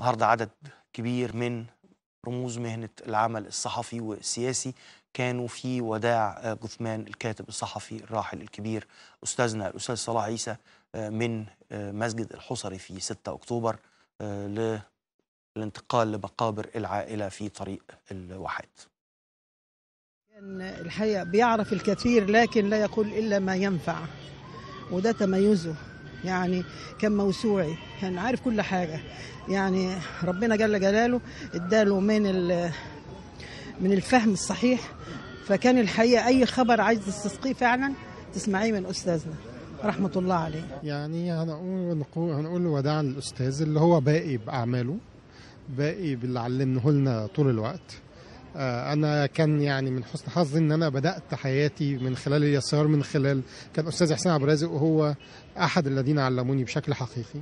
النهارده عدد كبير من رموز مهنة العمل الصحفي والسياسي كانوا في وداع جثمان الكاتب الصحفي الراحل الكبير أستاذنا الأستاذ صلاح عيسى من مسجد الحصري في 6 أكتوبر للانتقال لمقابر العائلة في طريق الواحات. كان الحقيقة بيعرف الكثير لكن لا يقول إلا ما ينفع وده تميزه. يعني كان موسوعي كان عارف كل حاجة. يعني ربنا جل جلاله اداله من من الفهم الصحيح فكان الحقيقة أي خبر عايز تستسقيه فعلا تسمعيه من أستاذنا. رحمة الله عليه. يعني هنقول نقول هنقول وداع للأستاذ اللي هو باقي بأعماله باقي باللي علمه لنا طول الوقت. أنا كان يعني من حسن حظي إن أنا بدأت حياتي من خلال اليسار من خلال كان أستاذ حسين عبد الرازق وهو أحد الذين علموني بشكل حقيقي.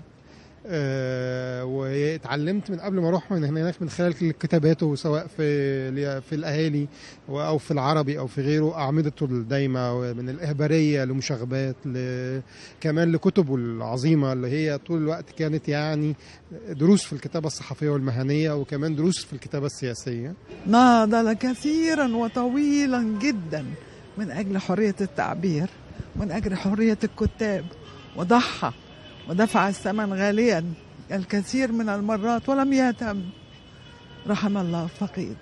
واتعلمت من قبل ما أروح من هناك من خلال كتاباته سواء في في الاهالي أو في العربي أو في غيره اعمدته الدايمة من الاهباريه لمشاغبات. كمان لكتبه العظيمة اللي هي طول الوقت كانت يعني دروس في الكتابة الصحفية والمهنية وكمان دروس في الكتابة السياسية ناضل كثيرا وطويلا جدا من أجل حرية التعبير من أجل حرية الكتاب وضحى ودفع الثمن غاليا الكثير من المرات ولم يهتم رحم الله الفقيد